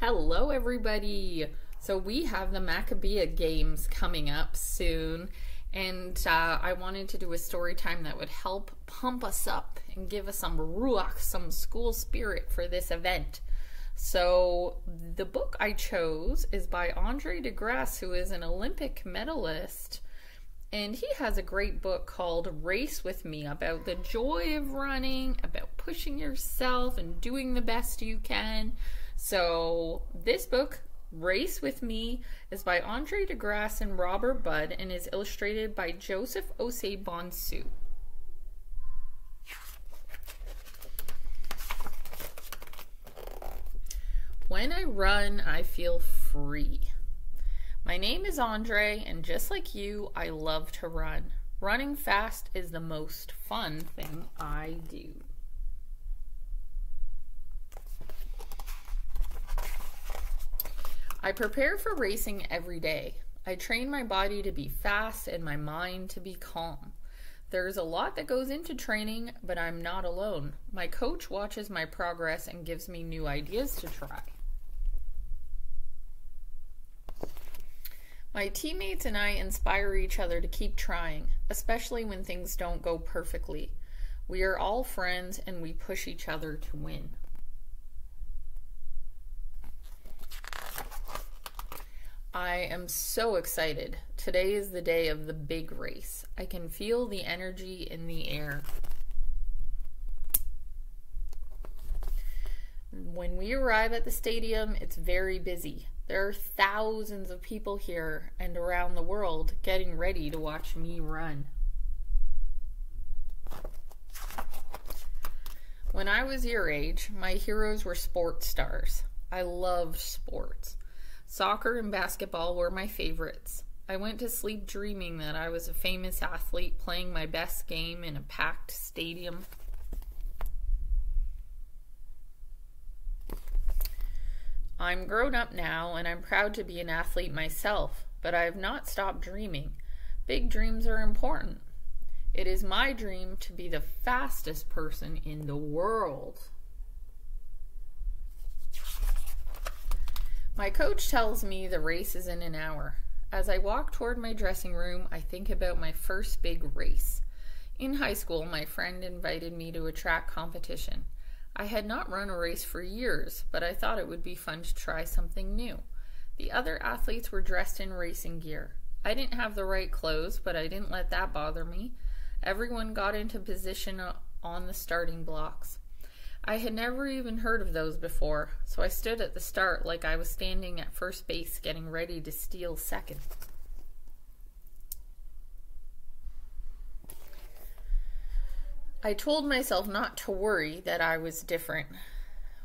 Hello, everybody. So, we have the Maccabiah Games coming up soon, and uh, I wanted to do a story time that would help pump us up and give us some ruach, some school spirit for this event. So, the book I chose is by Andre de Grasse, who is an Olympic medalist. And he has a great book called Race with Me about the joy of running, about pushing yourself and doing the best you can. So, this book, Race with Me, is by Andre de Grasse and Robert Budd and is illustrated by Joseph Osei Bonsu. When I run, I feel free. My name is Andre, and just like you, I love to run. Running fast is the most fun thing I do. I prepare for racing every day. I train my body to be fast and my mind to be calm. There's a lot that goes into training, but I'm not alone. My coach watches my progress and gives me new ideas to try. My teammates and I inspire each other to keep trying, especially when things don't go perfectly. We are all friends and we push each other to win. I am so excited. Today is the day of the big race. I can feel the energy in the air. When we arrive at the stadium, it's very busy. There are thousands of people here and around the world getting ready to watch me run. When I was your age, my heroes were sports stars. I loved sports. Soccer and basketball were my favorites. I went to sleep dreaming that I was a famous athlete playing my best game in a packed stadium. I'm grown up now and I'm proud to be an athlete myself, but I have not stopped dreaming. Big dreams are important. It is my dream to be the fastest person in the world. My coach tells me the race is in an hour. As I walk toward my dressing room, I think about my first big race. In high school, my friend invited me to a track competition. I had not run a race for years, but I thought it would be fun to try something new. The other athletes were dressed in racing gear. I didn't have the right clothes, but I didn't let that bother me. Everyone got into position on the starting blocks. I had never even heard of those before, so I stood at the start like I was standing at first base getting ready to steal second. I told myself not to worry that I was different.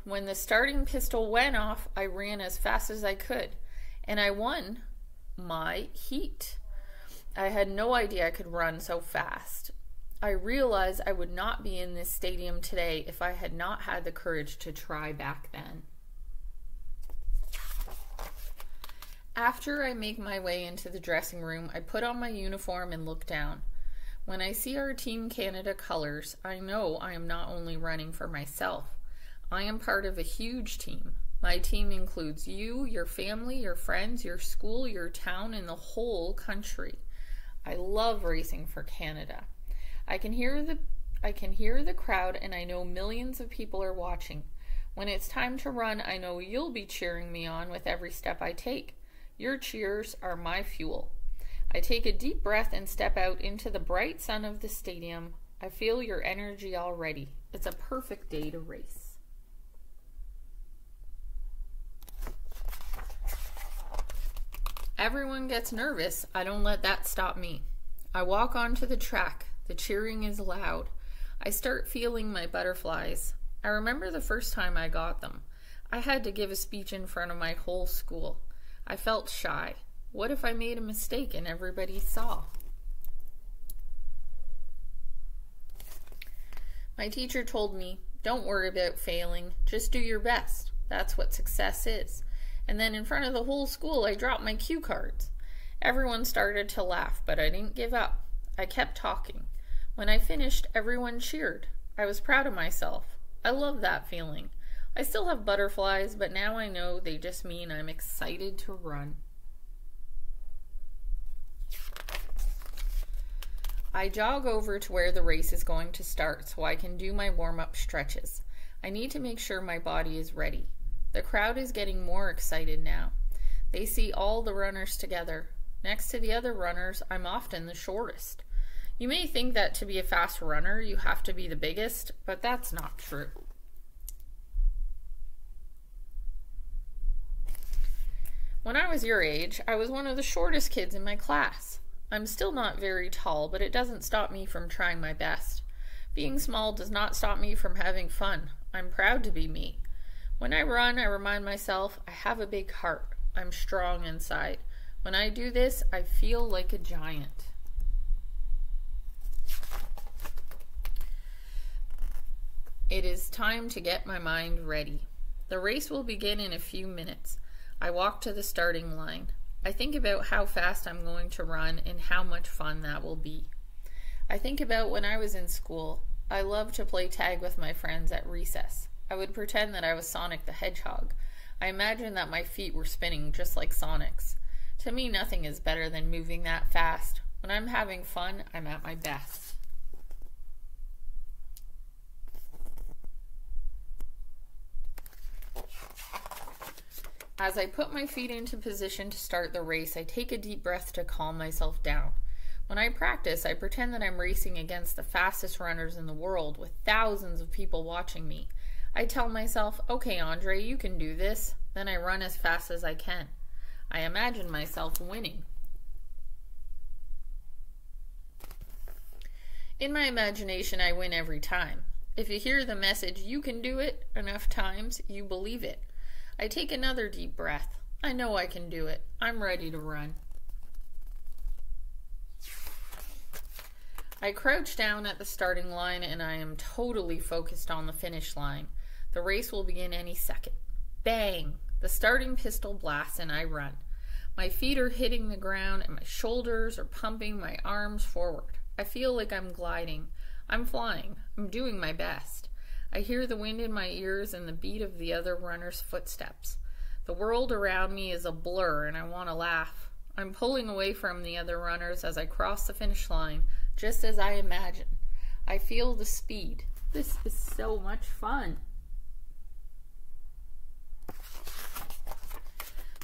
When the starting pistol went off, I ran as fast as I could, and I won my heat. I had no idea I could run so fast. I realize I would not be in this stadium today if I had not had the courage to try back then. After I make my way into the dressing room, I put on my uniform and look down. When I see our Team Canada colors, I know I am not only running for myself. I am part of a huge team. My team includes you, your family, your friends, your school, your town, and the whole country. I love racing for Canada. I can hear the I can hear the crowd and I know millions of people are watching. When it's time to run, I know you'll be cheering me on with every step I take. Your cheers are my fuel. I take a deep breath and step out into the bright sun of the stadium. I feel your energy already. It's a perfect day to race. Everyone gets nervous. I don't let that stop me. I walk onto the track. The cheering is loud. I start feeling my butterflies. I remember the first time I got them. I had to give a speech in front of my whole school. I felt shy. What if I made a mistake and everybody saw? My teacher told me, don't worry about failing, just do your best. That's what success is. And then in front of the whole school, I dropped my cue cards. Everyone started to laugh, but I didn't give up. I kept talking. When I finished, everyone cheered. I was proud of myself. I love that feeling. I still have butterflies, but now I know they just mean I'm excited to run. I jog over to where the race is going to start so I can do my warm up stretches. I need to make sure my body is ready. The crowd is getting more excited now. They see all the runners together. Next to the other runners, I'm often the shortest. You may think that to be a fast runner, you have to be the biggest, but that's not true. When I was your age, I was one of the shortest kids in my class. I'm still not very tall, but it doesn't stop me from trying my best. Being small does not stop me from having fun. I'm proud to be me. When I run, I remind myself I have a big heart. I'm strong inside. When I do this, I feel like a giant. It is time to get my mind ready. The race will begin in a few minutes. I walk to the starting line. I think about how fast I'm going to run and how much fun that will be. I think about when I was in school. I loved to play tag with my friends at recess. I would pretend that I was Sonic the Hedgehog. I imagined that my feet were spinning just like Sonic's. To me, nothing is better than moving that fast. When I'm having fun, I'm at my best. As I put my feet into position to start the race, I take a deep breath to calm myself down. When I practice, I pretend that I'm racing against the fastest runners in the world with thousands of people watching me. I tell myself, okay, Andre, you can do this. Then I run as fast as I can. I imagine myself winning. In my imagination, I win every time. If you hear the message, you can do it, enough times, you believe it. I take another deep breath. I know I can do it. I'm ready to run. I crouch down at the starting line and I am totally focused on the finish line. The race will begin any second. Bang! The starting pistol blasts and I run. My feet are hitting the ground and my shoulders are pumping my arms forward. I feel like I'm gliding. I'm flying. I'm doing my best. I hear the wind in my ears and the beat of the other runner's footsteps. The world around me is a blur and I want to laugh. I'm pulling away from the other runners as I cross the finish line, just as I imagine. I feel the speed. This is so much fun.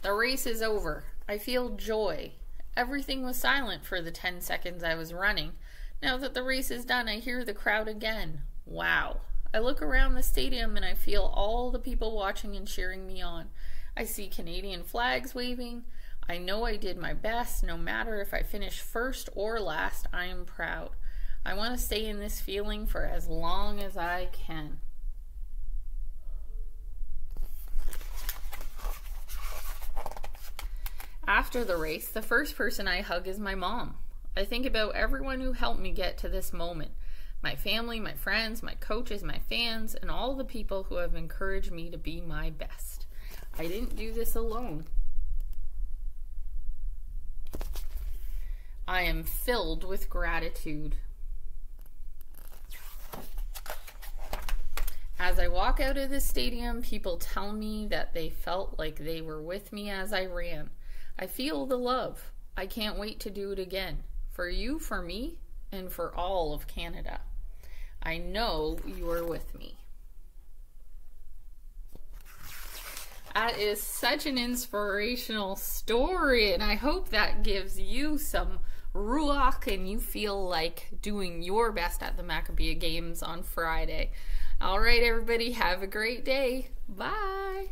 The race is over. I feel joy. Everything was silent for the 10 seconds I was running. Now that the race is done, I hear the crowd again. Wow. I look around the stadium and I feel all the people watching and cheering me on. I see Canadian flags waving. I know I did my best. No matter if I finish first or last, I am proud. I want to stay in this feeling for as long as I can. After the race, the first person I hug is my mom. I think about everyone who helped me get to this moment my family, my friends, my coaches, my fans, and all the people who have encouraged me to be my best. I didn't do this alone. I am filled with gratitude. As I walk out of the stadium, people tell me that they felt like they were with me as I ran. I feel the love. I can't wait to do it again. For you, for me, and for all of Canada. I know you are with me. That is such an inspirational story, and I hope that gives you some ruach and you feel like doing your best at the Maccabiah Games on Friday. All right, everybody, have a great day. Bye.